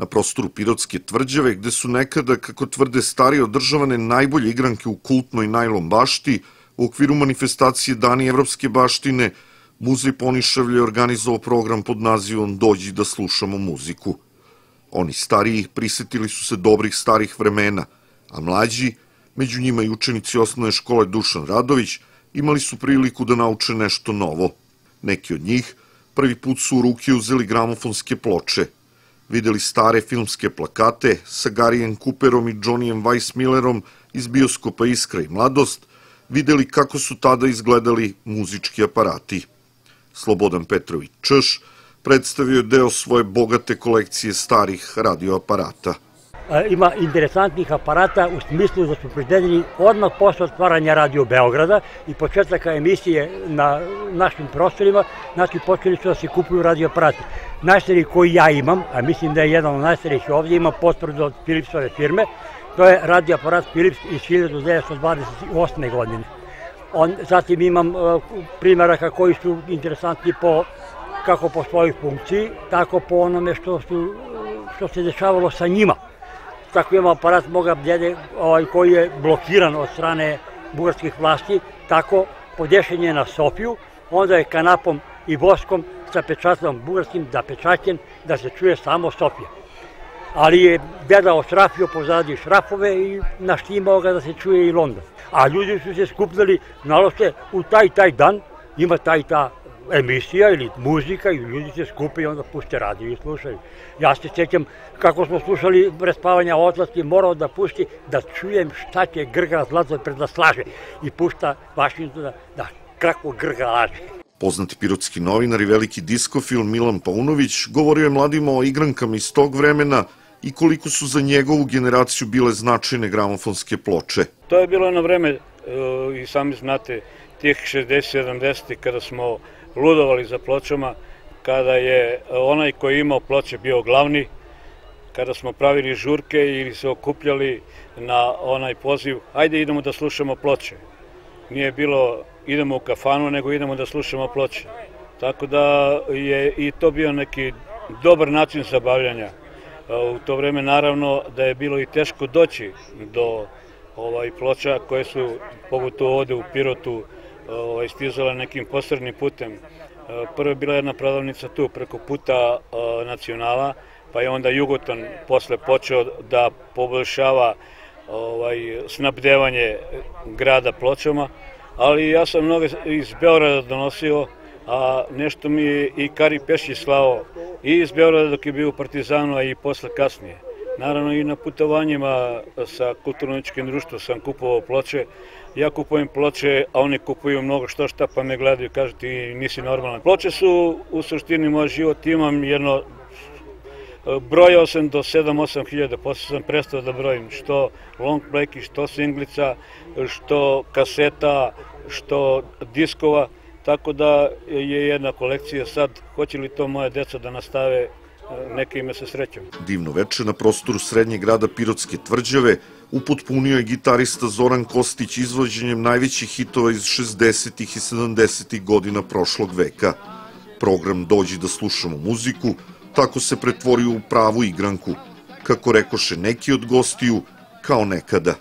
na prostoru Pirotske tvrđave, gde su nekada, kako tvrde stari, održavane najbolje igranke u kultnoj najlon bašti, u okviru manifestacije Dani Evropske baštine, Muzej Ponišavlje je organizovao program pod nazivom Dođi da slušamo muziku. Oni stariji prisetili su se dobrih starih vremena, a mlađi, među njima i učenici osnovne škole Dušan Radović, imali su priliku da nauče nešto novo. Neki od njih prvi put su u ruke uzeli gramofonske ploče, videli stare filmske plakate sa Garijem Cooperom i Johnnyem Weissmillerom iz bioskopa Iskra i Mladost, videli kako su tada izgledali muzički aparati. Slobodan Petrović Čš predstavio je deo svoje bogate kolekcije starih radioaparata. Ima interesantnih aparata u smislu da su pridenjeni odmah posle otvaranja Radio Beograda i početaka emisije na našim prostorima, znači počeli su da se kupuju radioaparati. Najstariji koji ja imam, a mislim da je jedan od najstarijih ovdje, ima potvrdu od Philipsove firme, to je radioaparat Philips iz 1928. godine. On, zatim imam uh, primjeraka koji su interesantni po kako po svojoj funkciji, tako po onome što, su, što se dešavalo sa njima. Tako imam aparat moga djede ovaj, koji je blokiran od strane bugarskih vlasti, tako podešen je na Sofiju, onda je kanapom i voskom sa pečatom bugarskim zapečaćen da se čuje samo Sofija. Ali je deda ošrafio pozadi šrafove i naštimao ga da se čuje i London. A ljudi su se skupljali, znalo se, u taj taj dan ima taj ta emisija ili muzika i ljudi se skupe i onda pušte radio i slušaju. Ja se sjećam kako smo slušali prespavanja odlasti, morao da pusti da čujem šta će Grga Zlato pred da slaže i pušta Vašingtona da, da kako Grga laže. Poznati pirotski novinar i veliki diskofil Milan Paunović govorio je mladima o igrankama iz tog vremena i koliko su za njegovu generaciju bile značajne gramofonske ploče. To je bilo jedno vreme, e, i sami znate, tih 60-70 kada smo ludovali za pločama, kada je onaj koji imao ploče bio glavni, kada smo pravili žurke ili se okupljali na onaj poziv, ajde idemo da slušamo ploče. Nije bilo idemo u kafanu, nego idemo da slušamo ploče. Tako da je i to bio neki dobar način zabavljanja. U to vreme naravno da je bilo i teško doći do ovaj ploča koje su pogotovo ovde u Pirotu ovaj, stizala nekim posrednim putem. Prvo je bila jedna prodavnica tu preko puta nacionala, pa je onda Jugoton posle počeo da poboljšava ovaj, snabdevanje grada pločama, ali ja sam mnogo iz Beograda donosio, a nešto mi je i Kari Pešić slao i iz Beograda dok je bio u Partizanu, a i posle kasnije. Naravno i na putovanjima sa kulturno-ničkim društvom sam kupovao ploče. Ja kupujem ploče, a oni kupuju mnogo što šta, pa me gledaju kažu ti nisi normalan. Ploče su u suštini moj život, imam jedno brojao sam do 7-8 hiljada, posle sam prestao da brojim što long play što singlica, što kaseta, što diskova, tako da je jedna kolekcija sad, hoće li to moje deca da nastave neke ime se srećom. Divno veče na prostoru srednjeg grada Pirotske tvrđave upotpunio je gitarista Zoran Kostić izvođenjem najvećih hitova iz 60. i 70. godina prošlog veka. Program Dođi da slušamo muziku tako se pretvorio u pravu igranku, kako rekoše neki od gostiju, kao nekada.